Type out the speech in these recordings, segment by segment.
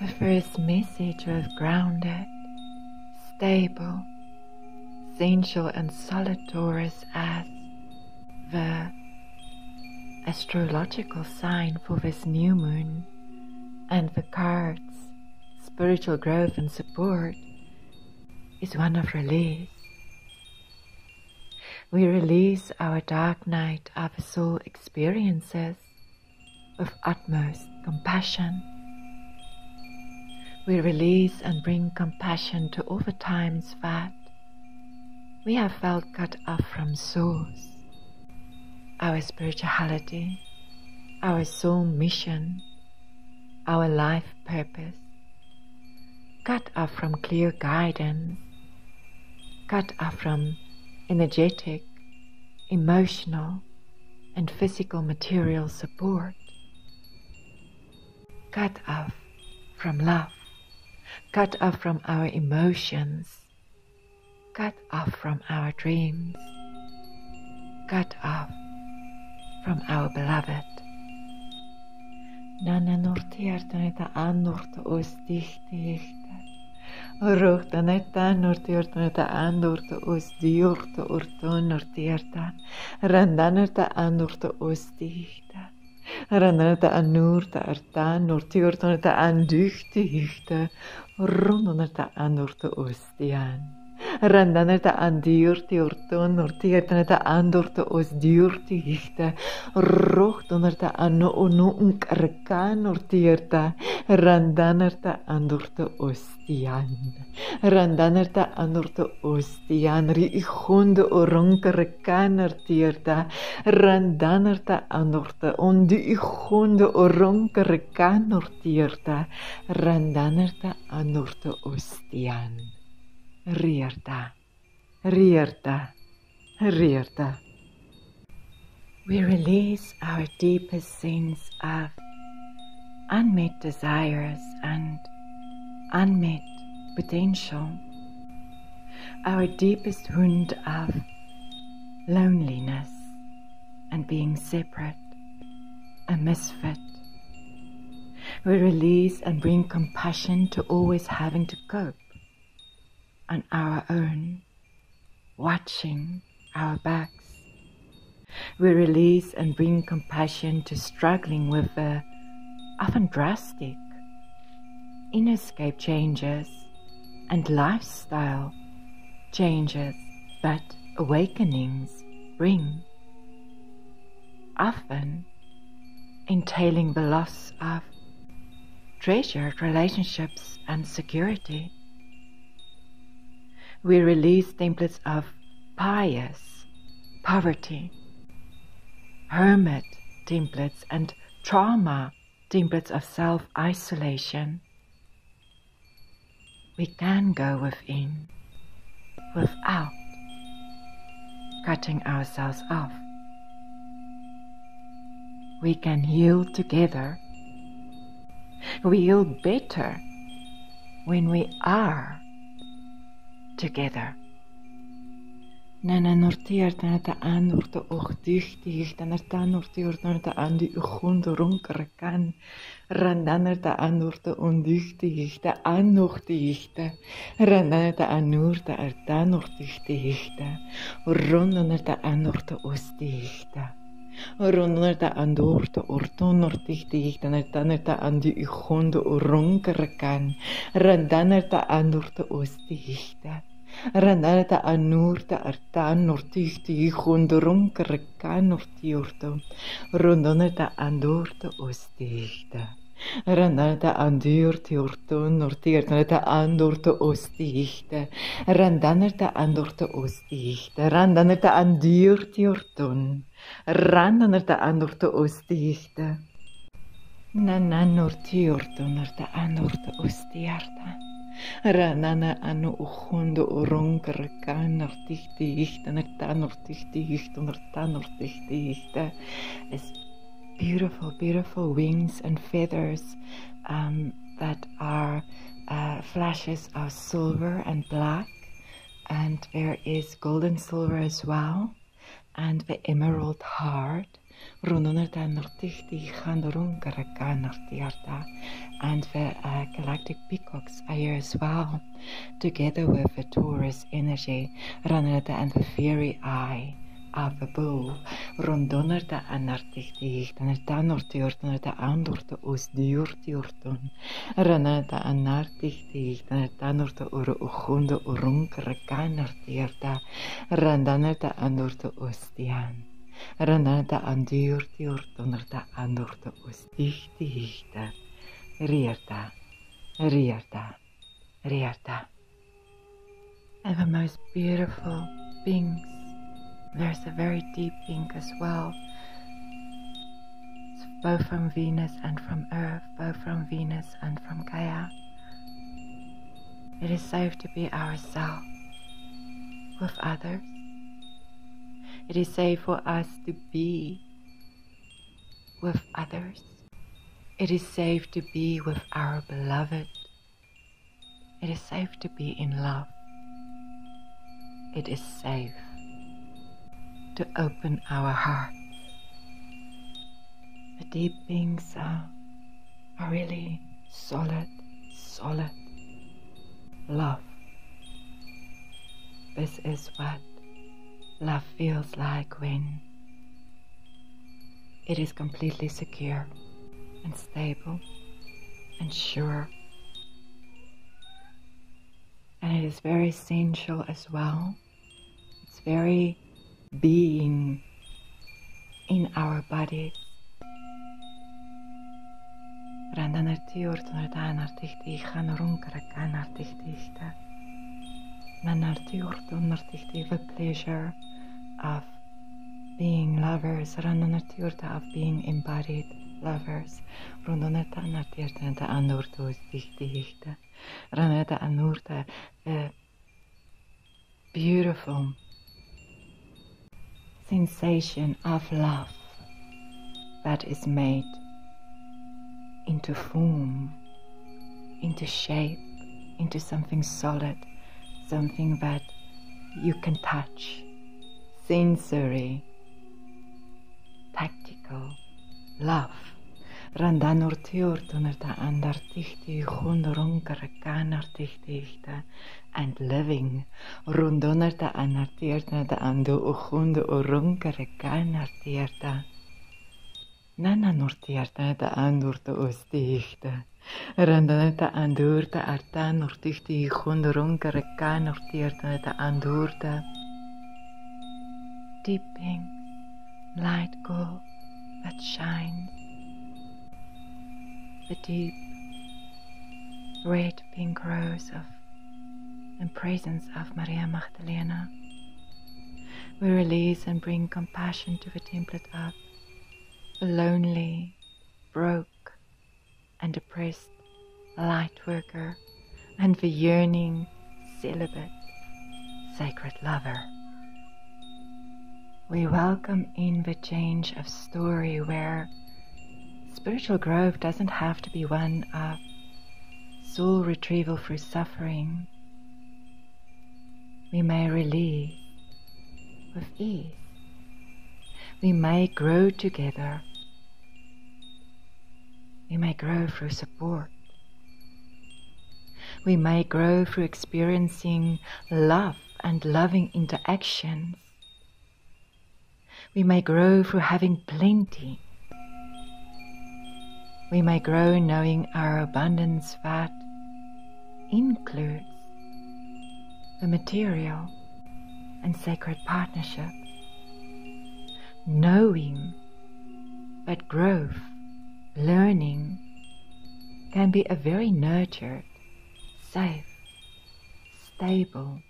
The first message was grounded, stable, essential, and solid Taurus as the astrological sign for this new moon, and the cards, spiritual growth and support, is one of release. We release our dark night of soul experiences with utmost compassion. We release and bring compassion to all the times that we have felt cut off from source, our spirituality, our soul mission, our life purpose, cut off from clear guidance, cut off from energetic, emotional, and physical material support. Cut off from love, cut off from our emotions, cut off from our dreams, cut off from our beloved. Nana norteert en het aandoort oos dicht dicht. Rohta netta nortiorta netta andorta os diorta orto nortierta. Randanerta andorta os dichta. Randanerta anurta arta nortiorta netta anduchtichta. Rondonerta andorta os dian. Randanerta andiurti orton nortiertaneta andorta os diurti hichta. Rochtonerta anno ono unkarka nortierta. Randanerta andorta ostian. Randanerta andorta ostian. Ri ichonde oronkarka nortierta. Randanerta andorta ondi ichonde oronkarka nortierta. Randanerta andorta ostian. Rierta, Rierta, Rierta. We release our deepest sense of unmet desires and unmet potential, our deepest wound of loneliness and being separate, a misfit. We release and bring compassion to always having to cope on our own, watching our backs. We release and bring compassion to struggling with the often drastic innerscape changes and lifestyle changes that awakenings bring, often entailing the loss of treasured relationships and security we release templates of pious poverty, hermit templates, and trauma templates of self isolation. We can go within without cutting ourselves off. We can heal together. We heal better when we are dan er ta nortiert na ta andi ugund ronker kan. Randaner ta anur te ondichtig, ta anochtig, randaner ta anur ta er ta nortichtig, rondaner ta anur te ostig. Rondaner ta andur te orton nortichtig, dan er ta ta andi ugund ronker kan. Randaner ta Ranata anurta artan nortichti gondoronka reka nortiorto. Rondonata andorta ostichta. Ranata andurti orto nortiorta andorta ostichta. Randanata andorta ostichta. Randanata andurti orton. Randanata andorta ostichta. Nana nortiorto norta andorta ostiarta. Ranana anu artichti ichta nertan artichti ichta. It's beautiful, beautiful wings and feathers um, that are uh, flashes of silver and black. And there is gold and silver as well. And the emerald heart Rondonnerta nortichti Gandorunkaraka Nortiarta and the uh, galactic peacocks are here as well, together with the Taurus energy, Ranata and the fiery eye of the bull, Rondonnerta anartichti, Tanata Nortiortanata Andorta Osdiurtiorton, Ranata anartichti, Tanata Norta Uru Ugundo Urunkaraka Nortiarta, Randanata Andorta Ostian. Renata andurti urtunerta andurta ustihti hihta. Rierta, rierta, rierta. And the most beautiful pinks. There's a very deep pink as well. It's both from Venus and from Earth, both from Venus and from Gaia. It is safe to be ourselves with others it is safe for us to be with others. It is safe to be with our beloved. It is safe to be in love. It is safe to open our hearts. The deep things are, are really solid, solid love. This is what love feels like when it is completely secure and stable and sure. And it is very sensual as well. It's very being in our bodies. The pleasure of being lovers, rananaturta of being embodied lovers, rondoneta natirta de anurtus dichtichte, raneta anurta, beautiful sensation of love that is made into form, into shape, into something solid, something that you can touch sensory, tactical, love. Randanur tiurtunerta andartichti hundorunkara kanartichtichta and living. Rundonerta anartierta andu uhundo urunkara kanartierta. Nana nortierta da andurta ustichta. Randaneta andurta arta nortichti hundorunkara kanartierta da andurta deep pink, light gold that shines. The deep red pink rose of and presence of Maria Magdalena. We release and bring compassion to the template the lonely, broke, and depressed light worker and the yearning, celibate, sacred lover. We welcome in the change of story where spiritual growth doesn't have to be one of soul retrieval through suffering. We may release with ease. We may grow together. We may grow through support. We may grow through experiencing love and loving interactions we may grow through having plenty. We may grow knowing our abundance that includes the material and sacred partnership. Knowing that growth, learning, can be a very nurtured, safe, stable,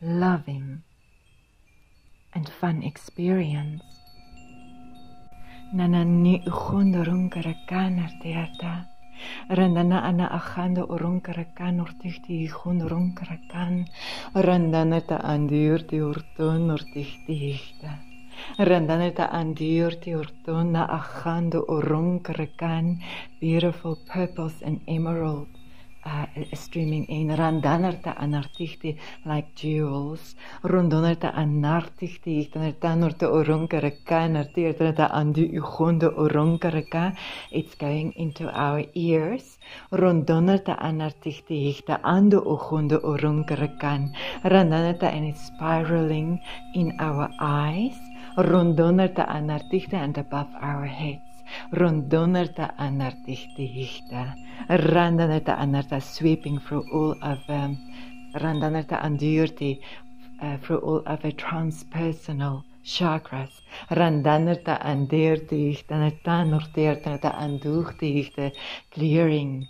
loving, and fun experience. Nana ni Nanani ugundurunkarakana teata. Randana ana achando urunkarakan urtichti ugundurunkarakkan. Randana ta andiurti urtun urtichtichta. Randana ta andiurti urtun na achando urunkarakan. Beautiful purples and emerald uh, streaming in. Randanarta anartichti like jewels. Rondonarta anartichti ichtanartanorta orunkaraka nartirtanarta andu ugonde orunkaraka it's going into our ears. Rondonarta anartichti ichta andu ugonde orunkarakan randanarta and it's spiraling in our eyes rondonarta anartichti and above our heads. Rondonarta anartichtichta, randanarta anarta sweeping through all of um, randanarta andurti uh, through all of the transpersonal chakras. Randanarta andertichta, nartanorteerta andurtichta, clearing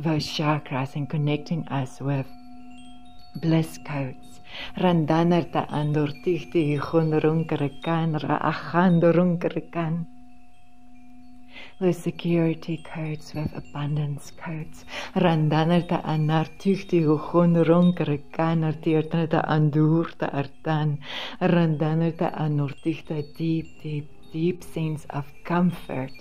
those chakras and connecting us with bliss codes. Randanarta andortichti, gondorunkerekan, raachandorunkerekan with security codes, with abundance codes. Randanarta anartuchti ugun ronkere kanartiertanata andurta artan. Randanarta anortichta deep, deep, deep sense of comfort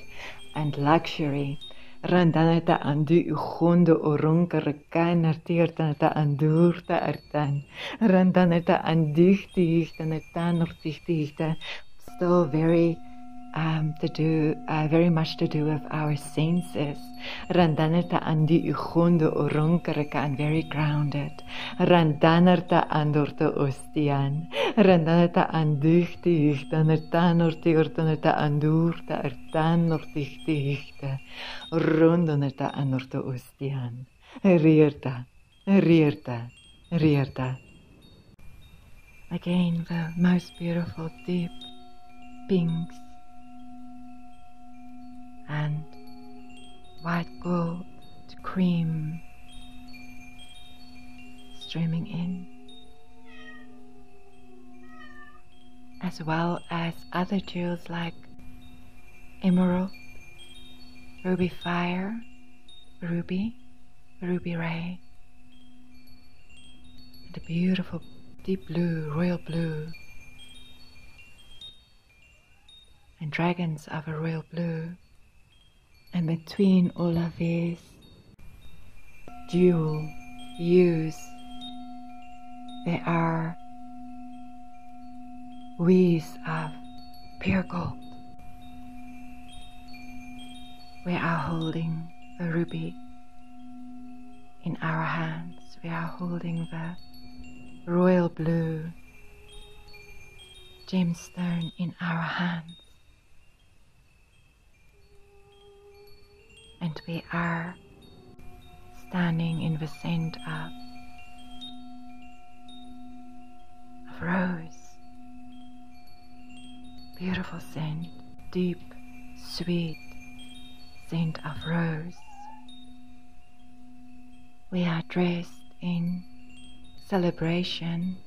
and luxury. Randanata andu ugondo andurta artan. Randanata still very um, to do uh, very much to do with our senses. Randanarta andi ugondo oronkaraka and very grounded. Randanarta andorta ostian. Randanarta anduchti ichtanarta norti ortanarta andurta artan norti ichta. Rondanarta anorta ostian. Rierta, rierta, rierta. Again, the most beautiful deep pinks and white gold cream streaming in, as well as other jewels like emerald, ruby fire, ruby, ruby ray, and a beautiful deep blue, royal blue, and dragons of a royal blue. And between all of these dual hues, there are weaves of pure gold. We are holding the ruby in our hands. We are holding the royal blue gemstone in our hands. And we are standing in the center of, rose. Beautiful scent, deep, sweet scent of rose. We are dressed in celebration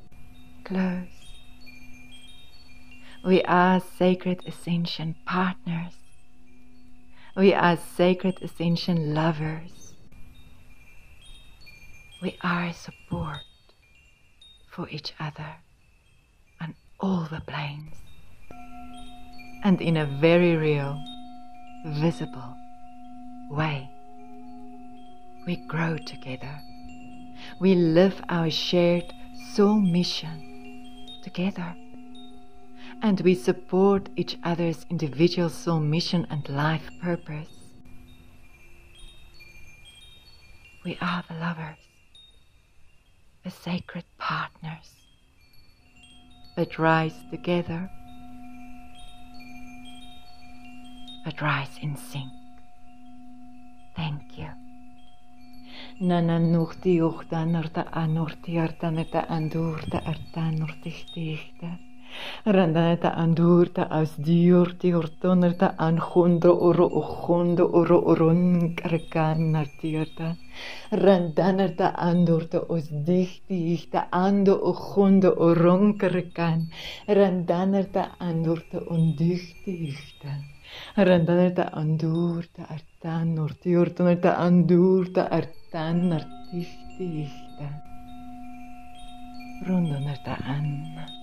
clothes. We are sacred ascension partners we are sacred ascension lovers. We are support for each other on all the planes and in a very real, visible way. We grow together. We live our shared soul mission together and we support each other's individual soul mission and life purpose. We are the lovers, the sacred partners that rise together, that rise in sync. Thank you. Nana nurti uchta norta anorti arta neta andurta. Randaneta andurta as diurti ortonerta anjundo oro ojondo oro oron karkan nartierta. Randanerta andurta os dichti ichta ando ojondo oron karkan. Randanerta andurta ondichti ichta. Randanerta andurta artan nortiortonerta andurta artan nartichti ichta. Rondonerta anna.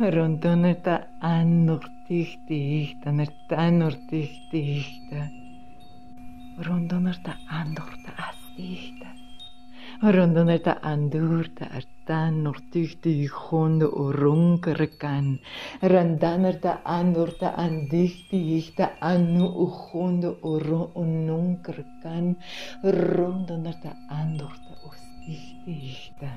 Рондонерта аннур тихтих танерта аннур тихтихта. Рондонерта андурта астихта. Рондонерта андурта артан нуртихтих хонд урункаркан. Ранданерта андурта андихтихта анну ухонд уру унункаркан. Рондонерта андурта устихтихта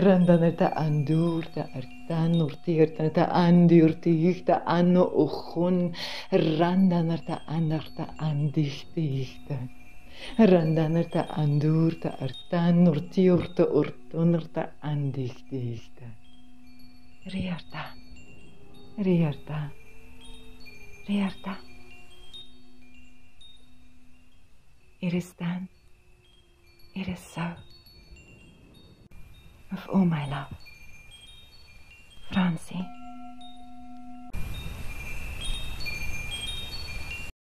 ранданета андурта артануртигерта андиуртигихта анно охун. Ранданерта анарта андихтигихта. Ранданерта андурта артануртиурта уртунерта андихтигихта. Риарта. Риарта. Риарта. It is done. It is so. Of all my love. Francie.